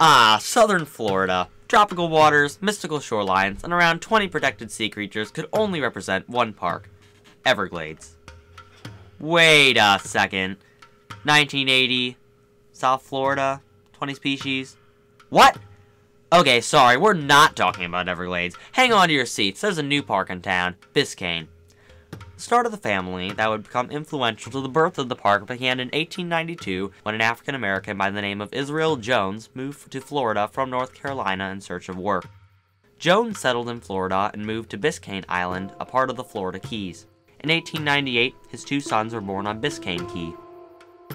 Ah, southern Florida. Tropical waters, mystical shorelines, and around 20 protected sea creatures could only represent one park. Everglades. Wait a second. 1980, South Florida, 20 species. What? Okay, sorry, we're not talking about Everglades. Hang on to your seats, there's a new park in town, Biscayne. The start of the family that would become influential to the birth of the park began in 1892 when an African American by the name of Israel Jones moved to Florida from North Carolina in search of work. Jones settled in Florida and moved to Biscayne Island, a part of the Florida Keys. In 1898, his two sons were born on Biscayne Key.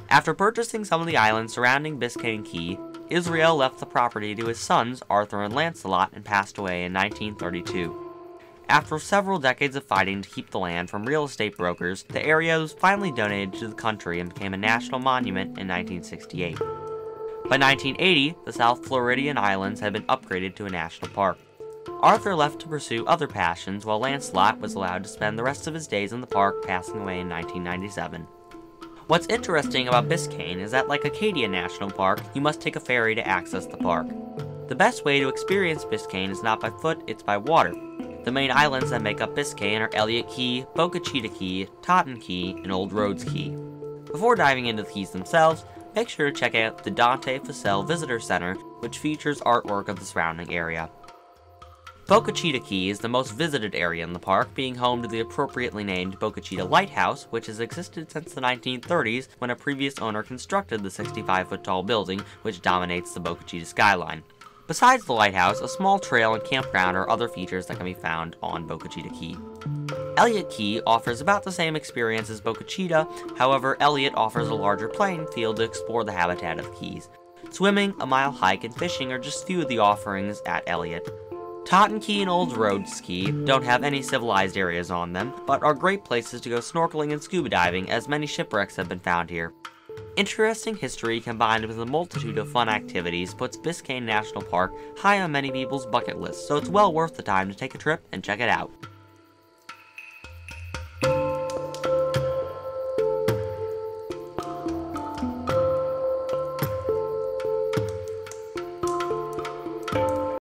After purchasing some of the islands surrounding Biscayne Key, Israel left the property to his sons Arthur and Lancelot and passed away in 1932. After several decades of fighting to keep the land from real estate brokers, the area was finally donated to the country and became a national monument in 1968. By 1980, the South Floridian Islands had been upgraded to a national park. Arthur left to pursue other passions while Lancelot was allowed to spend the rest of his days in the park, passing away in 1997. What's interesting about Biscayne is that like Acadia National Park, you must take a ferry to access the park. The best way to experience Biscayne is not by foot, it's by water. The main islands that make up Biscayne are Elliott Key, Boca Chita Key, Totten Key, and Old Rhodes Key. Before diving into the keys themselves, make sure to check out the Dante Fascell Visitor Center, which features artwork of the surrounding area. Boca Chita Key is the most visited area in the park, being home to the appropriately named Boca Chita Lighthouse, which has existed since the 1930s when a previous owner constructed the 65-foot tall building which dominates the Boca Chita skyline. Besides the lighthouse, a small trail and campground are other features that can be found on Boca Chita Key. Elliott Key offers about the same experience as Boca Chita, however, Elliott offers a larger playing field to explore the habitat of the Keys. Swimming, a mile hike, and fishing are just few of the offerings at Elliott. Totten Key and Old Rhodes Key don't have any civilized areas on them, but are great places to go snorkeling and scuba diving as many shipwrecks have been found here. Interesting history combined with a multitude of fun activities puts Biscayne National Park high on many people's bucket lists, so it's well worth the time to take a trip and check it out.